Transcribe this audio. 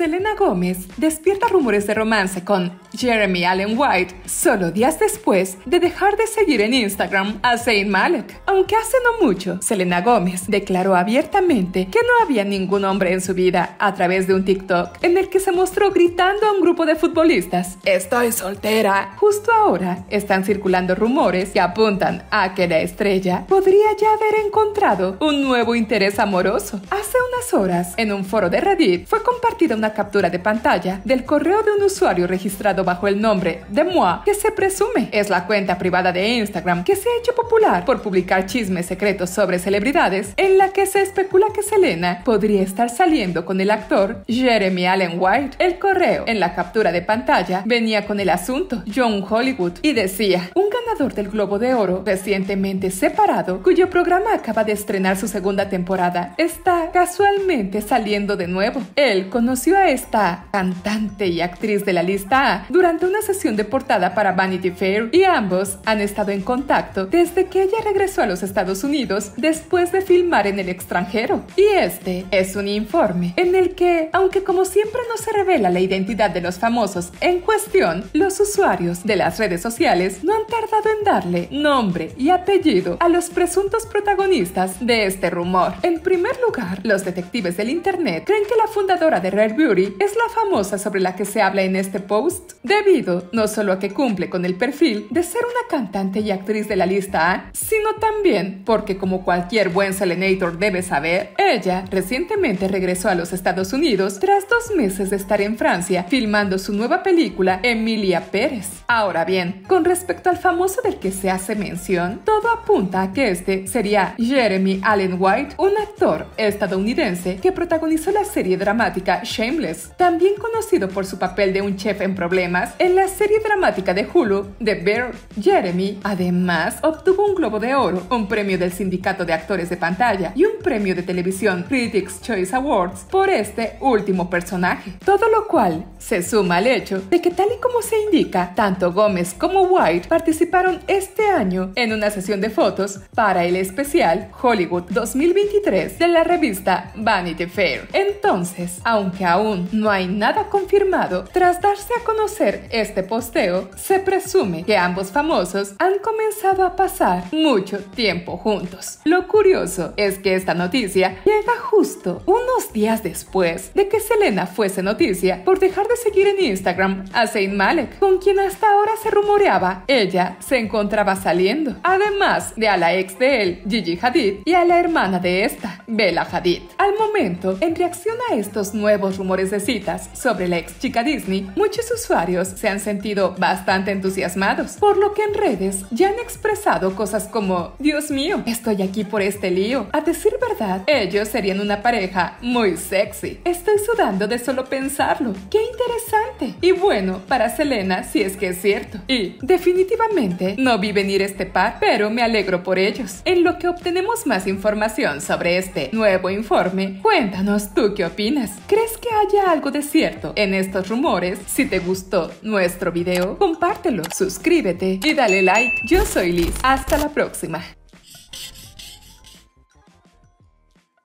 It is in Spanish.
Selena Gómez despierta rumores de romance con Jeremy Allen White solo días después de dejar de seguir en Instagram a Zayn Malik. Aunque hace no mucho, Selena Gómez declaró abiertamente que no había ningún hombre en su vida a través de un TikTok en el que se mostró gritando a un grupo de futbolistas, Estoy soltera. Justo ahora están circulando rumores que apuntan a que la estrella podría ya haber encontrado un nuevo interés amoroso. Hace unas horas, en un foro de Reddit, fue compartida una captura de pantalla del correo de un usuario registrado bajo el nombre de Moi, que se presume es la cuenta privada de Instagram que se ha hecho popular por publicar chismes secretos sobre celebridades, en la que se especula que Selena podría estar saliendo con el actor Jeremy Allen White. El correo en la captura de pantalla venía con el asunto John Hollywood y decía, un ganador del Globo de Oro recientemente separado, cuyo programa acaba de estrenar su segunda temporada, está casualmente saliendo de nuevo. Él conoció a esta cantante y actriz de la lista A durante una sesión de portada para Vanity Fair y ambos han estado en contacto desde que ella regresó a los Estados Unidos después de filmar en el extranjero. Y este es un informe en el que, aunque como siempre no se revela la identidad de los famosos en cuestión, los usuarios de las redes sociales no han tardado en darle nombre y apellido a los presuntos protagonistas de este rumor. En primer lugar, los detectives del Internet creen que la fundadora de Rare Es la famosa sobre la que se habla en este post, debido no solo a que cumple con el perfil de ser una cantante y actriz de la lista A, sino también porque como cualquier buen Selenator debe saber, ella recientemente regresó a los Estados Unidos tras dos meses de estar en Francia filmando su nueva película Emilia Pérez. Ahora bien, con respecto al famoso del que se hace mención, todo apunta a que este sería Jeremy Allen White, un actor estadounidense que protagonizó la serie dramática Shameless, también conocido por su papel de un chef en problemas en la serie dramática de Hulu The Bear. Jeremy, además, obtuvo un Globo de Oro, un premio del Sindicato de Actores de Pantalla y un premio de televisión Critics Choice Awards por este último personaje. Todo lo cual se suma al hecho de que tal y como se indica, tanto Gómez como White participaron este año en una sesión de fotos para el especial Hollywood 2023 de la revista Vanity Fair. Entonces, aunque aún no hay nada confirmado, tras darse a conocer este posteo, se presume que ambos famosos han comenzado a pasar mucho tiempo juntos. Curioso es que esta noticia llega justo unos días después de que Selena fuese noticia por dejar de seguir en Instagram a Zayn Malik, con quien hasta ahora se rumoreaba ella se encontraba saliendo, además de a la ex de él, Gigi Hadid, y a la hermana de esta, Bella Hadid. Al momento, en reacción a estos nuevos rumores de citas sobre la ex chica Disney, muchos usuarios se han sentido bastante entusiasmados, por lo que en redes ya han expresado cosas como, Dios mío, estoy aquí por este lío. A decir verdad, ellos serían una pareja muy sexy. Estoy sudando de solo pensarlo. ¡Qué interesante! Y bueno, para Selena sí es que es cierto. Y definitivamente no vi venir este par, pero me alegro por ellos. En lo que obtenemos más información sobre este nuevo informe, cuéntanos tú qué opinas. ¿Crees que haya algo de cierto en estos rumores? Si te gustó nuestro video, compártelo, suscríbete y dale like. Yo soy Liz. Hasta la próxima.